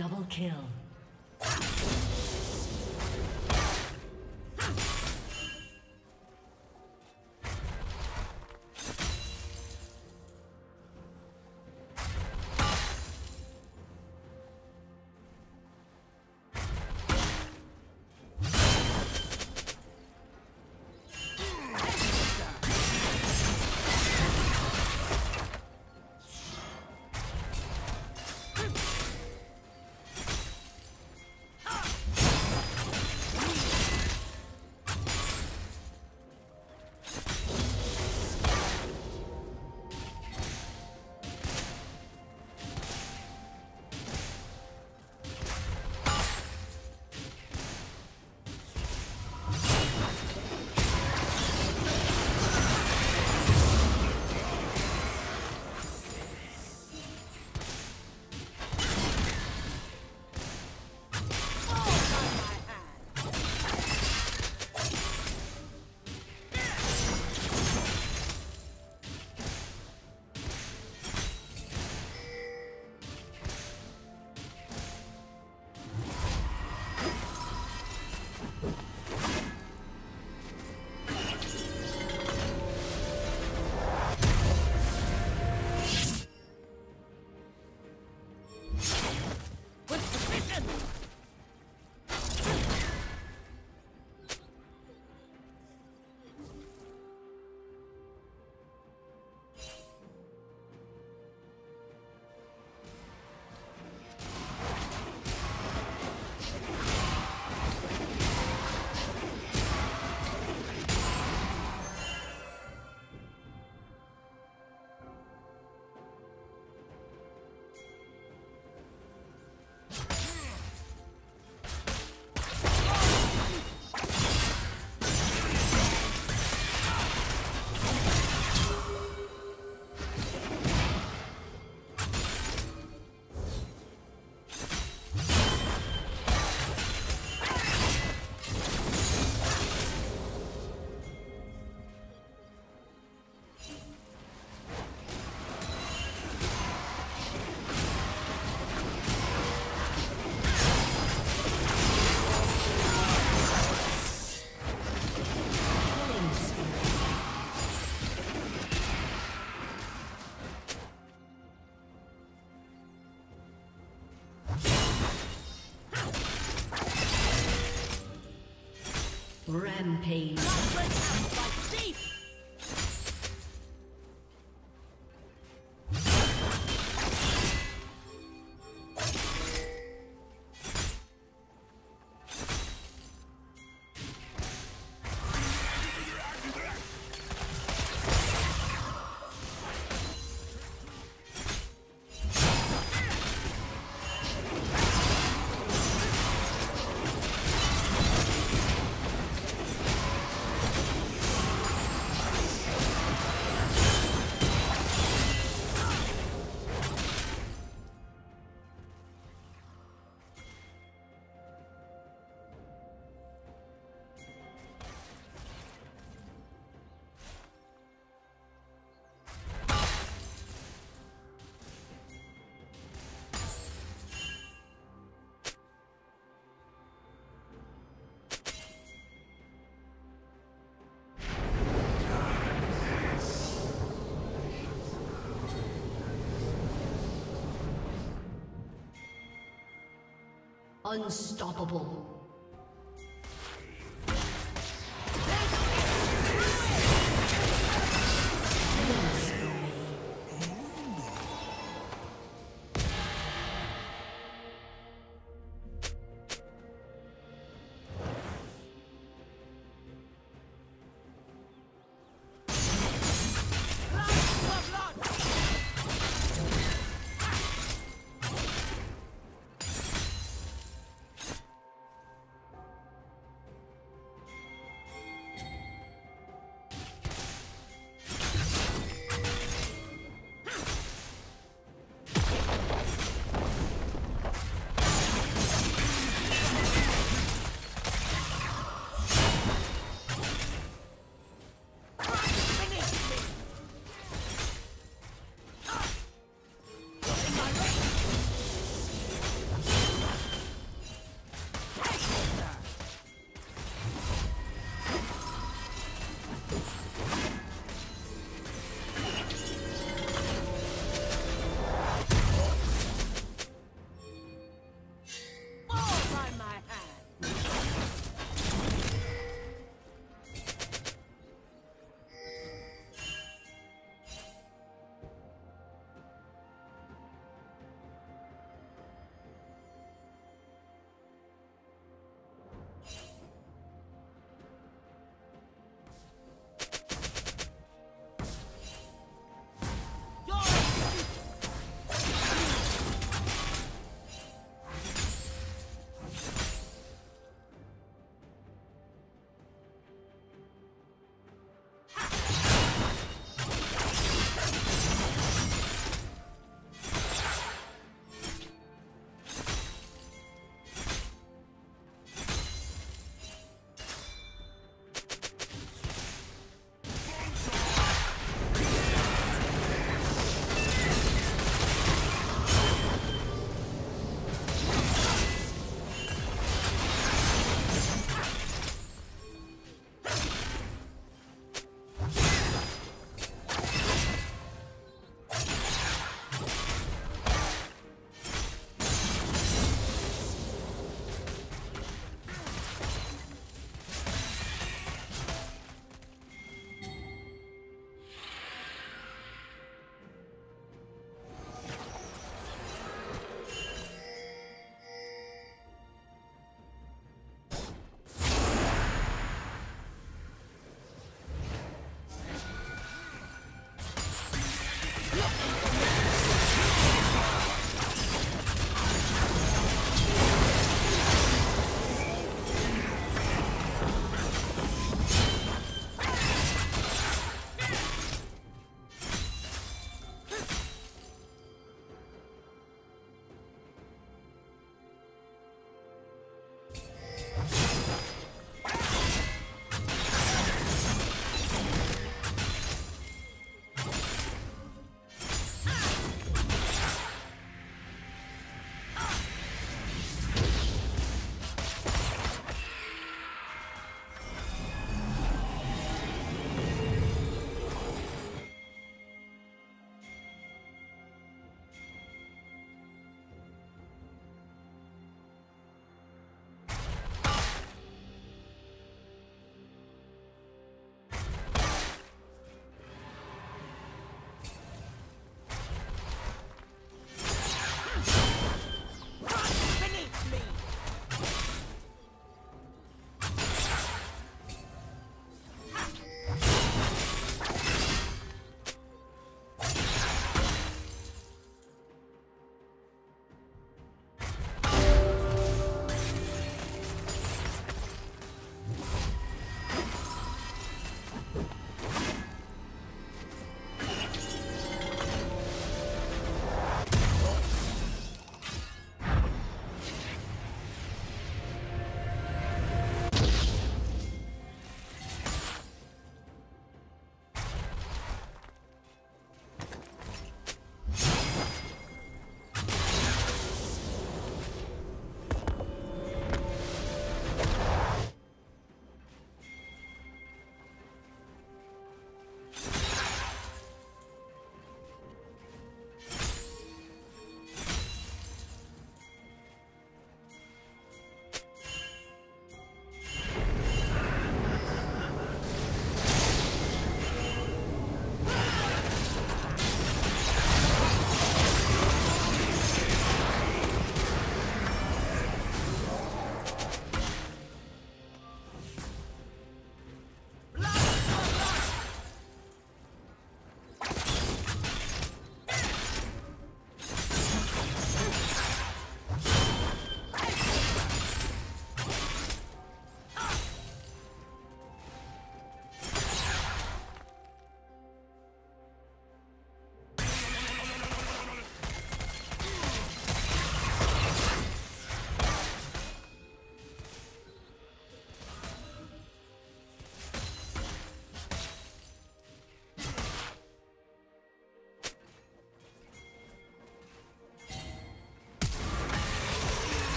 Double kill. Rampage. Unstoppable.